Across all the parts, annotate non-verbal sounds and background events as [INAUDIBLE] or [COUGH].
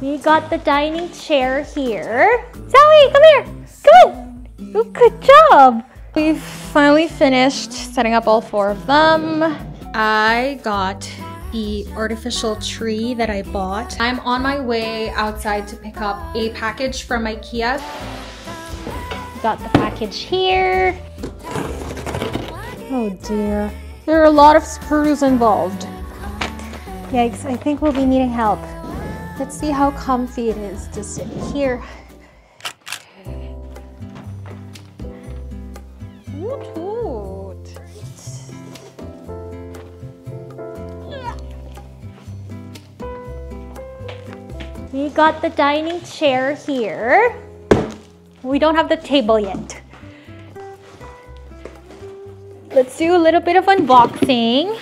We got the dining chair here. Zoe, come here. Come on. Oh, good job. We've finally finished setting up all four of them. I got the artificial tree that I bought. I'm on my way outside to pick up a package from Ikea. Got the package here. Oh dear. There are a lot of screws involved. Yikes, I think we'll be needing help. Let's see how comfy it is to sit here. Woot woot. We got the dining chair here. We don't have the table yet. Let's do a little bit of unboxing.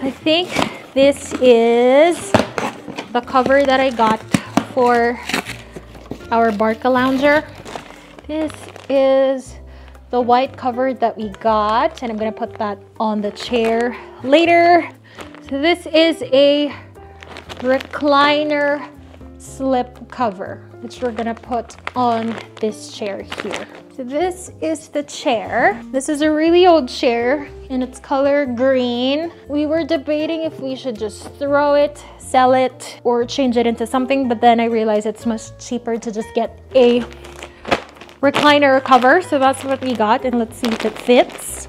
I think this is the cover that I got for our BarcaLounger. This is the white cover that we got and I'm gonna put that on the chair later. So this is a recliner slip cover which we're gonna put on this chair here. So this is the chair. This is a really old chair and it's color green. We were debating if we should just throw it, sell it, or change it into something, but then I realized it's much cheaper to just get a recliner cover. So that's what we got and let's see if it fits.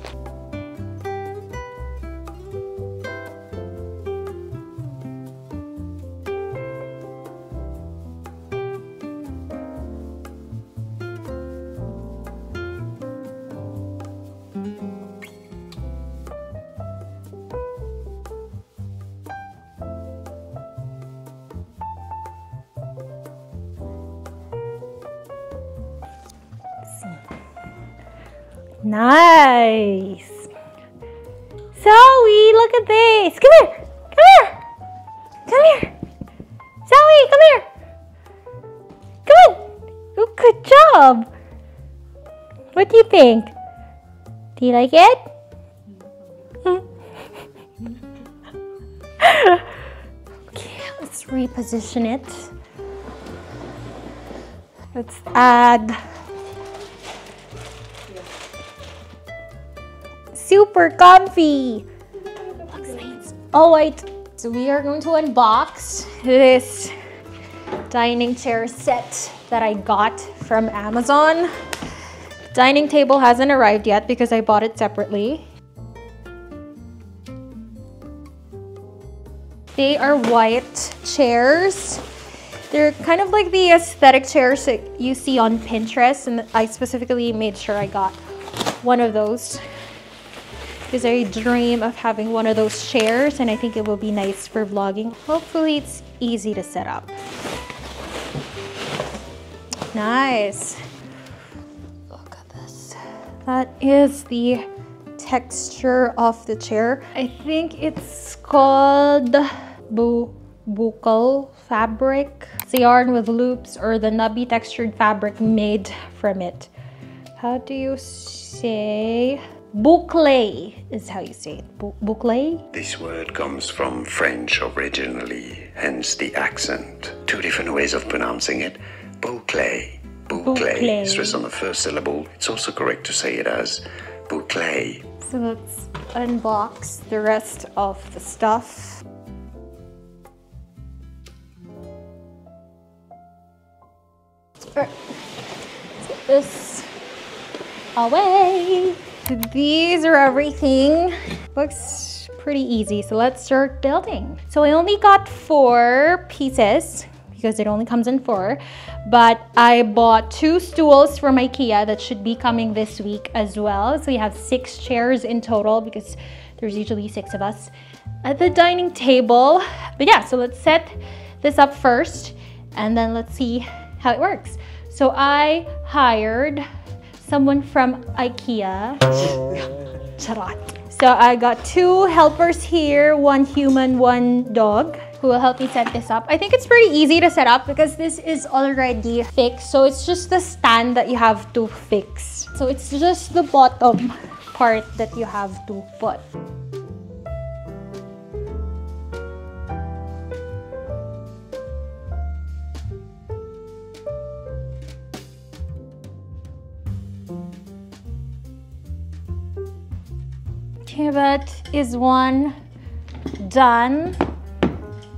Nice. Zoe, look at this. Come here. Come here. Come here. Zoe, come here. Come on. Oh, good job. What do you think? Do you like it? [LAUGHS] okay, let's reposition it. Let's add super comfy. Oh wait, so we are going to unbox this dining chair set that I got from Amazon. Dining table hasn't arrived yet because I bought it separately. They are white chairs. They're kind of like the aesthetic chairs that you see on Pinterest and I specifically made sure I got one of those because I dream of having one of those chairs and I think it will be nice for vlogging. Hopefully it's easy to set up. Nice. Look at this. That is the texture of the chair. I think it's called bu buccal fabric. It's a yarn with loops or the nubby textured fabric made from it. How do you say? Boucle is how you say it. Boucle? This word comes from French originally, hence the accent. Two different ways of pronouncing it. Boucle. Boucle. Stress on the first syllable. It's also correct to say it as boucle. So let's unbox the rest of the stuff. Alright, this away. These are everything. Looks pretty easy, so let's start building. So I only got four pieces because it only comes in four, but I bought two stools from Ikea that should be coming this week as well. So we have six chairs in total because there's usually six of us at the dining table. But yeah, so let's set this up first and then let's see how it works. So I hired someone from IKEA. Oh. Charot. So I got two helpers here, one human, one dog who will help me set this up. I think it's pretty easy to set up because this is already fixed. So it's just the stand that you have to fix. So it's just the bottom part that you have to put. Pivot is one done.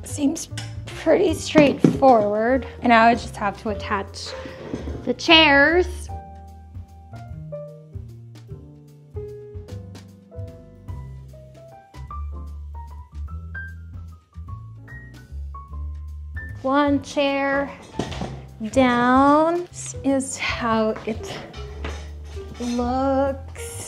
Seems pretty straightforward. And now I just have to attach the chairs. One chair down is how it looks.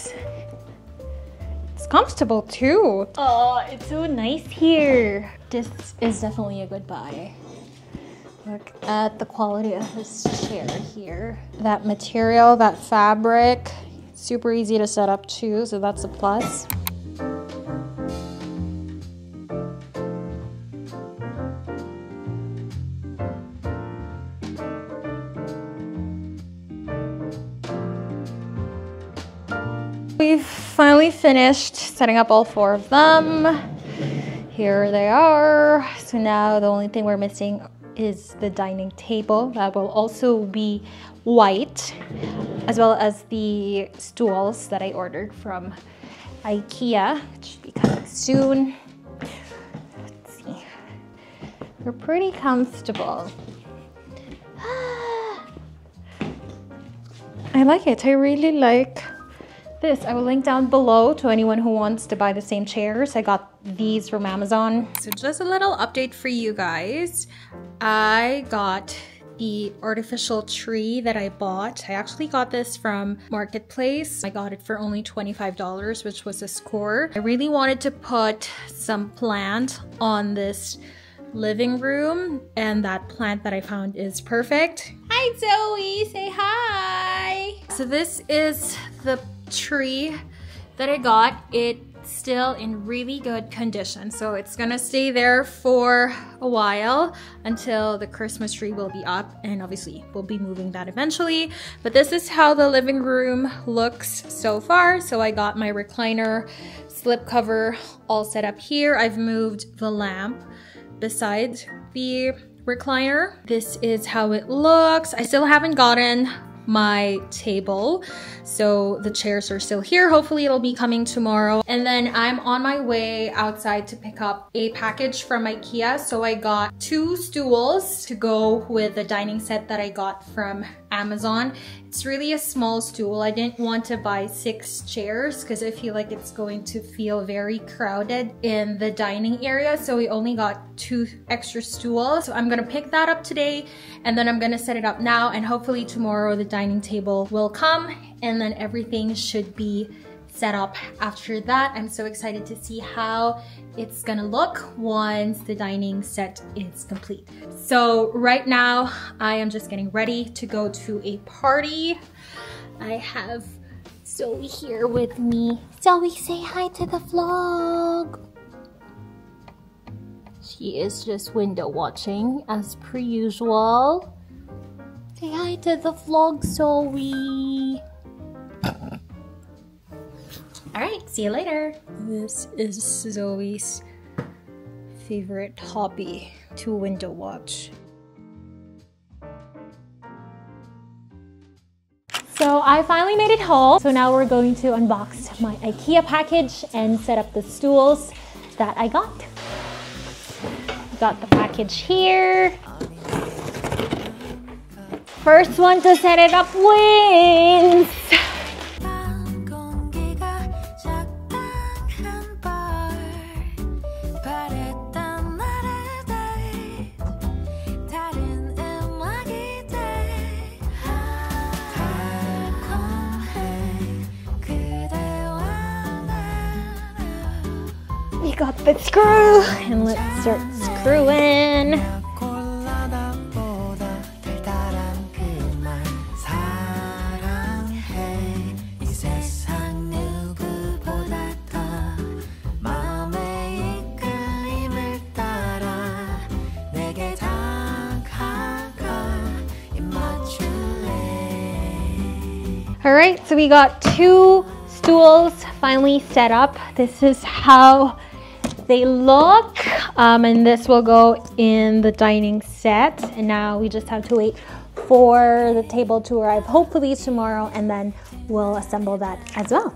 It's comfortable too. Oh, it's so nice here. This is definitely a good buy. Look at the quality of this chair here. That material, that fabric, super easy to set up too, so that's a plus. Finished setting up all four of them. Here they are. So now the only thing we're missing is the dining table that will also be white, as well as the stools that I ordered from IKEA, which should be coming soon. Let's see. They're pretty comfortable. [SIGHS] I like it. I really like this. I will link down below to anyone who wants to buy the same chairs. I got these from Amazon. So just a little update for you guys. I got the artificial tree that I bought. I actually got this from Marketplace. I got it for only $25, which was a score. I really wanted to put some plant on this living room and that plant that I found is perfect. Hi Zoe, say hi. So this is the tree that I got, it's still in really good condition. So it's gonna stay there for a while until the Christmas tree will be up and obviously we'll be moving that eventually. But this is how the living room looks so far. So I got my recliner slip cover all set up here. I've moved the lamp beside the recliner. This is how it looks. I still haven't gotten my table. So the chairs are still here. Hopefully it'll be coming tomorrow. And then I'm on my way outside to pick up a package from Ikea. So I got two stools to go with the dining set that I got from Amazon. It's really a small stool. I didn't want to buy six chairs because I feel like it's going to feel very crowded in the dining area. So we only got two extra stools. So I'm gonna pick that up today and then I'm gonna set it up now and hopefully tomorrow the dining table will come and then everything should be set up after that. I'm so excited to see how it's gonna look once the dining set is complete. So right now I am just getting ready to go to a party. I have Zoe here with me. Zoe, say hi to the vlog. She is just window watching as per usual. Say hi to the vlog, Zoe. All right, see you later. This is Zoe's favorite hobby to window watch. So I finally made it home. So now we're going to unbox my IKEA package and set up the stools that I got. Got the package here. First one to set it up wins. We got the screw and let's start screwing. All right, so we got two stools finally set up. This is how they look. Um, and this will go in the dining set. And now we just have to wait for the table to arrive hopefully tomorrow and then we'll assemble that as well.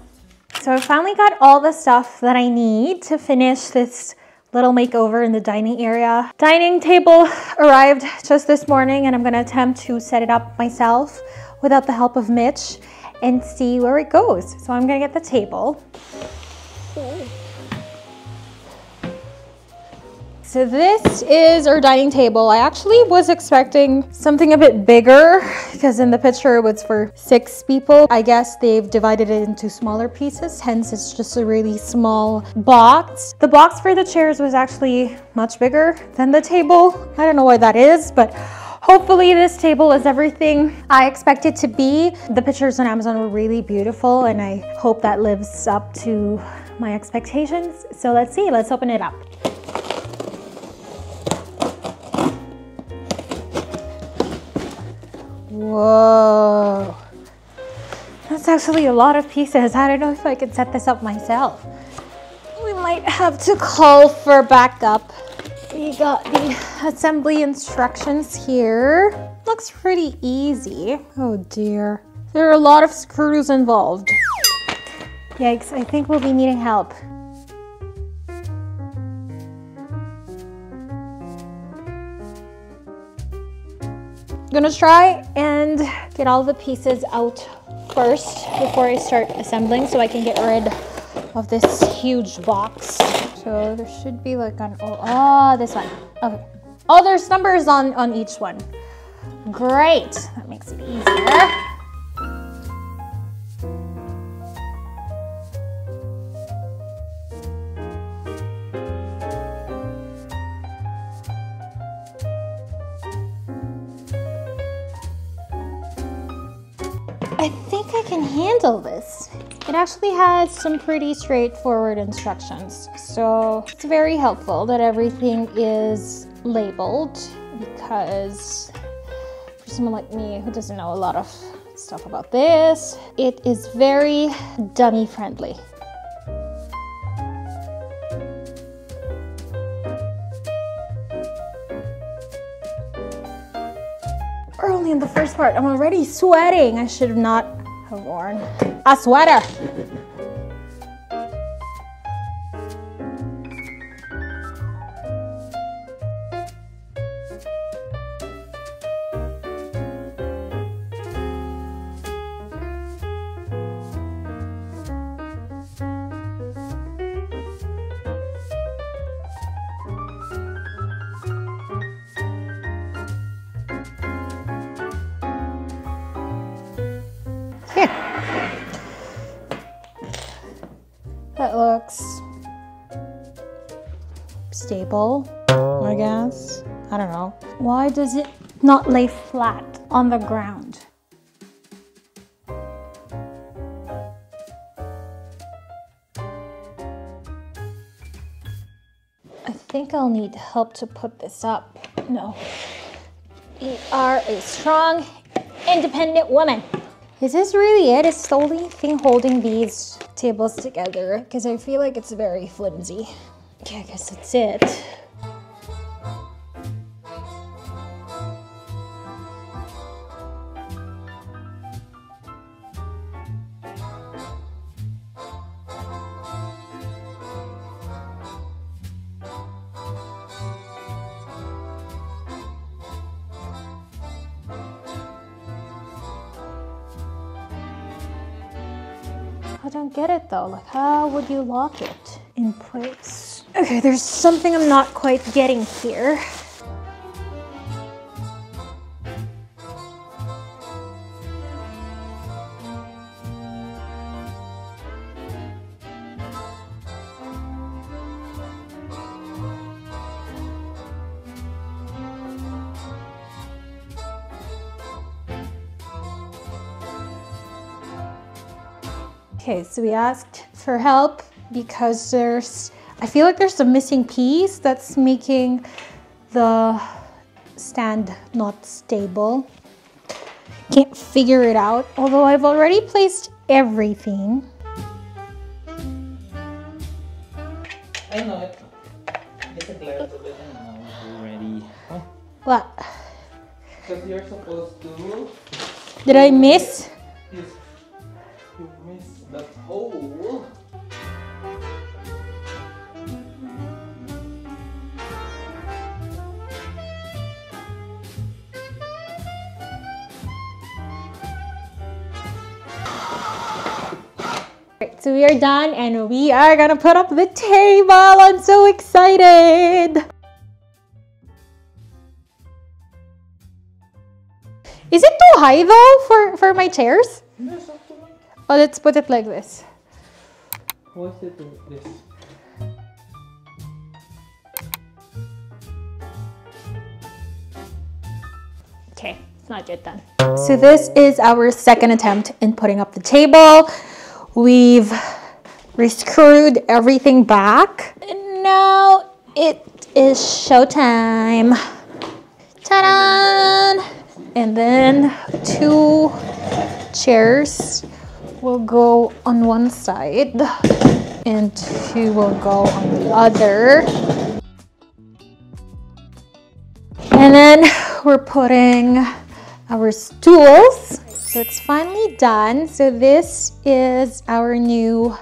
So I finally got all the stuff that I need to finish this little makeover in the dining area. Dining table arrived just this morning and I'm gonna attempt to set it up myself without the help of Mitch and see where it goes. So I'm gonna get the table. So this is our dining table. I actually was expecting something a bit bigger because in the picture it was for six people. I guess they've divided it into smaller pieces, hence it's just a really small box. The box for the chairs was actually much bigger than the table. I don't know why that is, but Hopefully this table is everything I expect it to be. The pictures on Amazon were really beautiful and I hope that lives up to my expectations. So let's see, let's open it up. Whoa. That's actually a lot of pieces. I don't know if I can set this up myself. We might have to call for backup. We got the assembly instructions here. Looks pretty easy. Oh dear. There are a lot of screws involved. Yikes, I think we'll be needing help. Gonna try and get all the pieces out first before I start assembling so I can get rid of this huge box. So there should be like an, oh, oh this one. Okay. Oh, there's numbers on, on each one. Great, that actually has some pretty straightforward instructions. So it's very helpful that everything is labeled because for someone like me who doesn't know a lot of stuff about this, it is very dummy friendly. Early in the first part, I'm already sweating. I should have not have worn a sweater. Stable, I guess. I don't know. Why does it not lay flat on the ground? I think I'll need help to put this up. No. You are a strong, independent woman. Is this really it? Is the only thing holding these tables together? Because I feel like it's very flimsy. Okay, I guess that's it. I don't get it though. Like, how would you lock it in place? Okay, there's something I'm not quite getting here. Okay, so we asked for help because there's, I feel like there's a missing piece that's making the stand not stable. Can't figure it out, although I've already placed everything. I know it. It's a glare to it now already. Oh, What? because you're supposed to. Did I miss? Yes. You missed that hole. So we are done and we are gonna put up the table. I'm so excited. Is it too high though for, for my chairs? Oh, let's put it like this. What's it like this? Okay, it's not yet done. So this is our second attempt in putting up the table. We've rescrewed everything back. And now it is showtime. Ta-da! And then two chairs will go on one side and two will go on the other. And then we're putting our stools. So it's finally done. So this is our new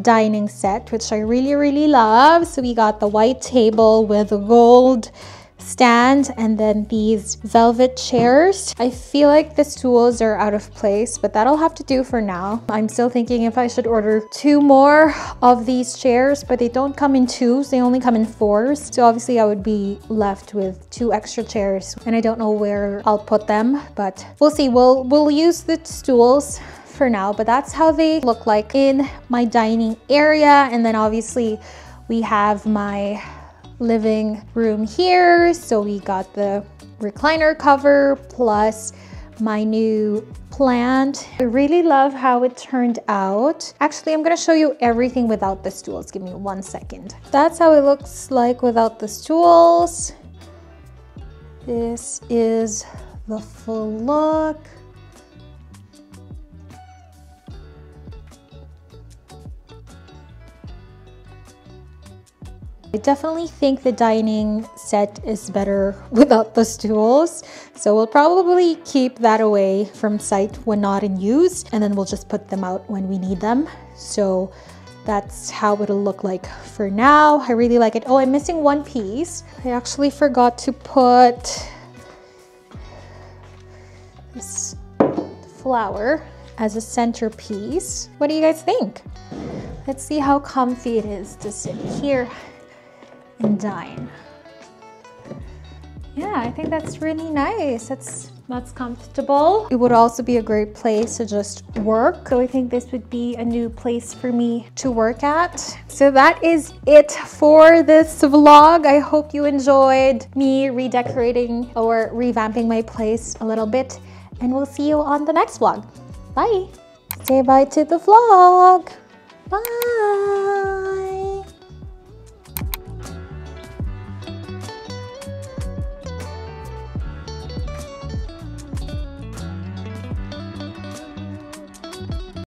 dining set, which I really, really love. So we got the white table with gold stand and then these velvet chairs. I feel like the stools are out of place, but that'll have to do for now. I'm still thinking if I should order two more of these chairs, but they don't come in twos, they only come in fours. So obviously I would be left with two extra chairs and I don't know where I'll put them, but we'll see. We'll, we'll use the stools for now, but that's how they look like in my dining area. And then obviously we have my living room here. So we got the recliner cover plus my new plant. I really love how it turned out. Actually, I'm gonna show you everything without the stools. Give me one second. That's how it looks like without the stools. This is the full look. I definitely think the dining set is better [LAUGHS] without the stools. So we'll probably keep that away from sight when not in use and then we'll just put them out when we need them. So that's how it'll look like for now. I really like it. Oh, I'm missing one piece. I actually forgot to put this flower as a centerpiece. What do you guys think? Let's see how comfy it is to sit here dine. Yeah, I think that's really nice. That's that's comfortable. It would also be a great place to just work. So I think this would be a new place for me to work at. So that is it for this vlog. I hope you enjoyed me redecorating or revamping my place a little bit. And we'll see you on the next vlog. Bye. Say bye to the vlog. Bye.